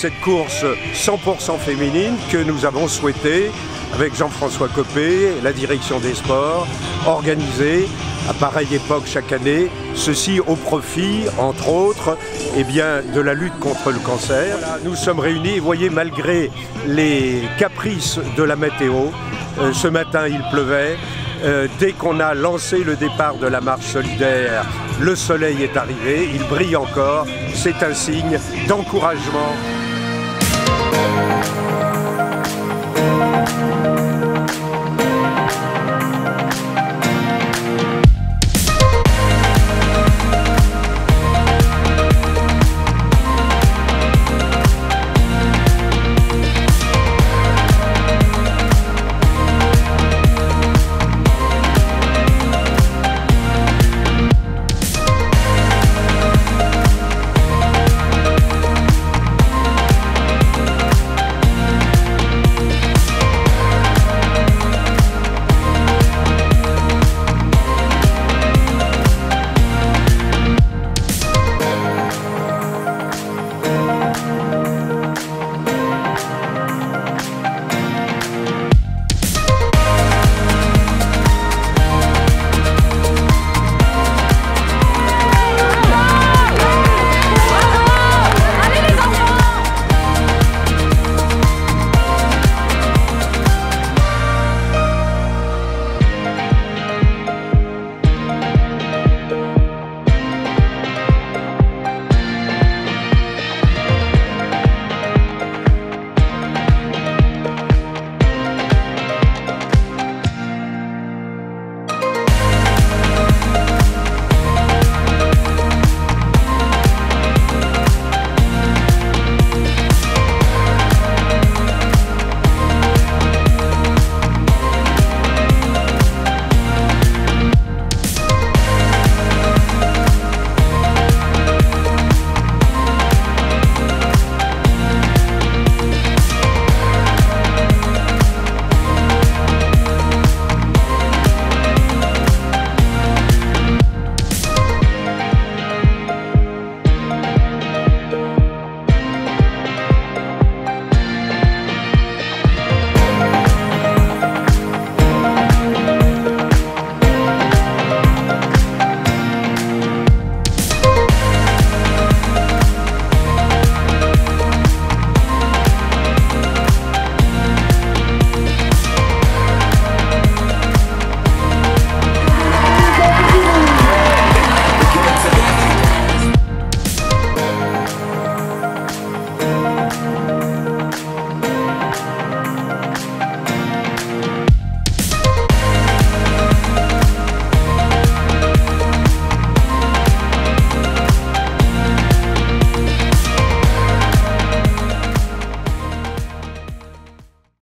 cette course 100% féminine que nous avons souhaité, avec Jean-François Copé, la direction des sports, organiser à pareille époque chaque année, ceci au profit, entre autres, eh bien, de la lutte contre le cancer. nous sommes réunis et voyez, malgré les caprices de la météo, euh, ce matin il pleuvait, euh, dès qu'on a lancé le départ de la marche solidaire, le soleil est arrivé, il brille encore, c'est un signe d'encouragement